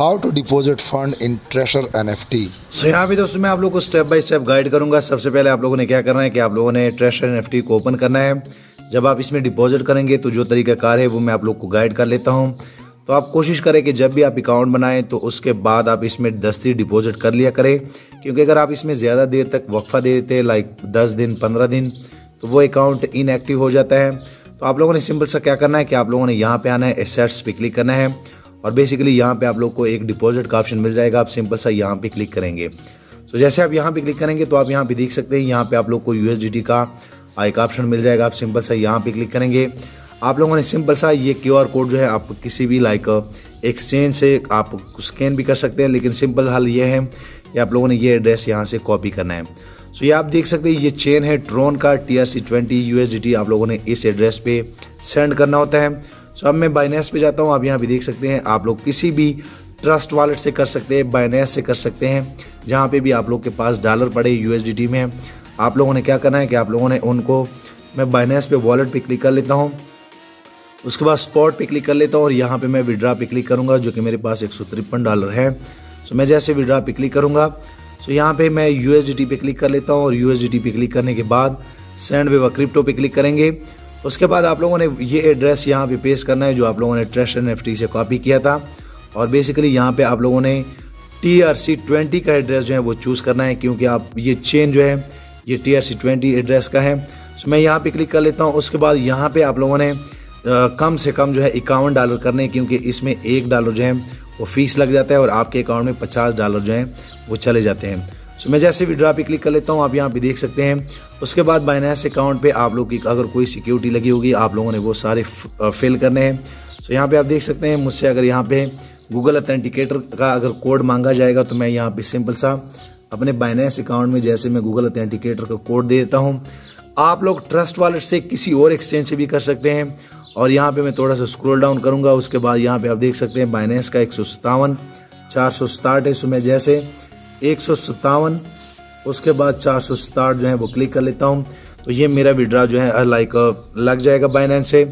How to deposit fund in treasure N F T so यहाँ पे दोस्तों, मैं आप लोग को स्टेप बाय स्टेप गाइड करूँगा। सबसे पहले आप लोगों ने क्या करना है कि आप लोगों ने ट्रेशर एन एफ़ टी को ओपन करना है। जब आप इसमें डिपॉजिट करेंगे तो जो तरीका कार है, वो मैं आप लोग को गाइड कर लेता हूँ। तो आप कोशिश करें कि जब भी आप अकाउंट बनाएँ तो उसके बाद आप इसमें दस्ती डिपॉजिट कर लिया करें। क्योंकि अगर आप इसमें ज़्यादा देर तक वक्फा दे देते लाइक दस दिन, पंद्रह दिन तो वो अकाउंट इनएक्टिव हो जाता है। तो आप लोगों ने सिंपल सा क्या करना है कि आप लोगों ने यहाँ पे आना है एसेट्स पे क्लिक करना है। और बेसिकली यहाँ पे आप लोग को एक डिपॉजिट का ऑप्शन मिल जाएगा, आप सिंपल सा यहाँ पे क्लिक करेंगे। तो जैसे आप यहाँ पे क्लिक करेंगे तो आप यहाँ पे देख सकते हैं, यहाँ पे आप लोग को यूएसडीटी का एक ऑप्शन मिल जाएगा, आप सिंपल सा यहाँ पे क्लिक करेंगे। आप लोगों ने सिंपल सा ये क्यूआर कोड जो है आप किसी भी लाइक एक्सचेंज से आप स्कैन भी कर सकते हैं, लेकिन सिंपल हाल ये है कि आप लोगों ने ये एड्रेस यहाँ से कॉपी करना है। सो ये आप देख सकते हैं, ये चेन है ट्रोन का टी आर आप लोगों ने इस एड्रेस पे सेंड करना होता है। सो अब मैं बाइनेस पे जाता हूँ। आप यहाँ भी देख सकते हैं, आप लोग किसी भी ट्रस्ट वॉलेट से कर सकते हैं बाइनेस से कर सकते हैं, जहाँ पे भी आप लोग के पास डॉलर पड़े यूएसडीटी में। आप लोगों ने क्या करना है कि आप लोगों ने उनको, मैं बाइनेस पे वॉलेट पे क्लिक कर लेता हूँ। उसके बाद स्पॉट पे क्लिक कर लेता हूँ और यहाँ पे मैं विड्रा पे क्लिक करूँगा, जो कि मेरे पास एक सौ तिरपन डॉलर है। सो मैं जैसे विड्रा पे क्लिक करूँगा सो यहाँ पे मैं यूएसडीटी पे क्लिक कर लेता हूँ और यूएसडीटी पे क्लिक करने के बाद सेंड वे क्रिप्टो पे क्लिक करेंगे। उसके बाद आप लोगों ने ये एड्रेस यहाँ पे पेश करना है, जो आप लोगों ने ट्रस्ट एन एफ़ से कॉपी किया था। और बेसिकली यहाँ पे आप लोगों ने टी आर सी ट्वेंटी का एड्रेस जो है वो चूज़ करना है, क्योंकि आप ये चेन जो है, ये T R C twenty address का है। तो मैं यहाँ पे क्लिक कर लेता हूँ, उसके बाद यहाँ पे आप लोगों ने कम से कम जो है इक्यावन डॉलर करने क्योंकि इसमें एक डॉलर जो है वो फ़ीस लग जाता है और आपके अकाउंट में पचास डॉलर जो है वो चले जाते हैं। सो मैं जैसे विड्रा पे क्लिक कर लेता हूँ, आप यहाँ पे देख सकते हैं। उसके बाद बाइनेंस अकाउंट पे आप लोग की अगर कोई सिक्योरिटी लगी होगी, आप लोगों ने वो सारे फिल करने हैं। सो यहाँ पे आप देख सकते हैं, मुझसे अगर यहाँ पे गूगल अथेंटिकेटर का अगर कोड मांगा जाएगा तो मैं यहाँ पे सिंपल सा अपने बाइनेंस अकाउंट में जैसे मैं गूगल अथेंटिकेटर का कोड दे देता हूँ। आप लोग ट्रस्ट वॉलेट से किसी और एक्सचेंज से भी कर सकते हैं। और यहाँ पे मैं थोड़ा सा स्क्रॉल डाउन करूँगा, उसके बाद यहाँ पे आप देख सकते हैं बाइनेंस का एक सौ सत्तावन, चार सौ सताहठ है। सो मैं जैसे एक सौ सत्तावन, उसके बाद चार सौ सताहठ जो है वो क्लिक कर लेता हूँ। तो ये मेरा विड्रा जो है लाइक लग जाएगा बाइनेंस से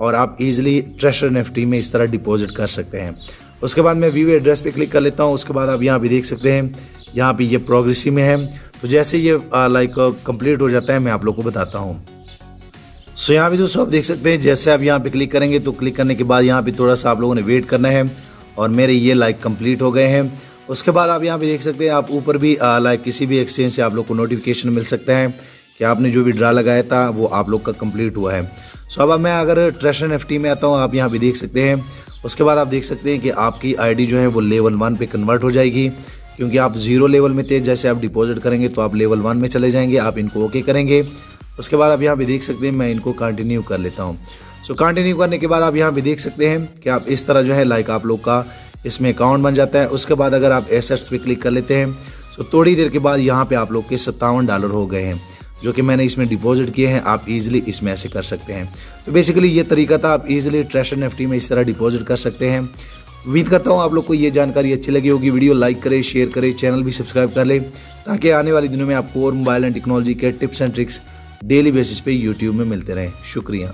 और आप इजीली ट्रेशर एफ़ में इस तरह डिपॉजिट कर सकते हैं। उसके बाद मैं व्यू एड्रेस पे क्लिक कर लेता हूँ। उसके बाद आप यहाँ पे देख सकते हैं, यहाँ पे ये प्रोग्रेसी में है। तो जैसे ये लाइक कंप्लीट हो जाता है, मैं आप लोग को बताता हूँ। सो यहाँ पे दोस्तों आप देख सकते हैं, जैसे आप यहाँ पे क्लिक करेंगे तो क्लिक करने के बाद यहाँ पे थोड़ा सा आप लोगों ने वेट करना है और मेरे ये लाइक कंप्लीट हो गए हैं। उसके बाद आप यहाँ पे देख सकते हैं, आप ऊपर भी लाइक किसी भी एक्सचेंज से आप लोग को नोटिफिकेशन मिल सकता है कि आपने जो भी ड्रा लगाया था, वो आप लोग का कंप्लीट हुआ है। सो अब मैं अगर ट्रेशन एफ़ में आता हूँ, आप यहाँ पे देख सकते हैं। उसके बाद आप देख सकते हैं कि आपकी आईडी जो है, वो लेवल वन पे कन्वर्ट हो जाएगी। क्योंकि आप ज़ीरो लेवल में थे, जैसे आप डिपॉजिट करेंगे तो आप लेवल वन में चले जाएँगे, आप इनको ओके करेंगे। उसके बाद आप यहाँ पे देख सकते हैं, मैं इनको कंटिन्यू कर लेता हूँ। सो कंटिन्यू करने के बाद आप यहाँ पे देख सकते हैं कि आप इस तरह जो है लाइक आप लोग का इसमें अकाउंट बन जाता है। उसके बाद अगर आप एसेट्स पे क्लिक कर लेते हैं तो थोड़ी देर के बाद यहाँ पे आप लोग के सत्तावन डॉलर हो गए हैं, जो कि मैंने इसमें डिपॉजिट किए हैं। आप इजीली इसमें ऐसे कर सकते हैं। तो बेसिकली ये तरीका था, आप इजीली ट्रेशन एफटी में इस तरह डिपॉजिट कर सकते हैं। उम्मीद करता हूँ आप लोग को ये जानकारी अच्छी लगी होगी। वीडियो लाइक करें शेयर करें चैनल भी सब्सक्राइब कर लें, ताकि आने वाले दिनों में आपको और मोबाइल एंड टेक्नोलॉजी के tips and tricks daily basis पे यूट्यूब में मिलते रहें। शुक्रिया।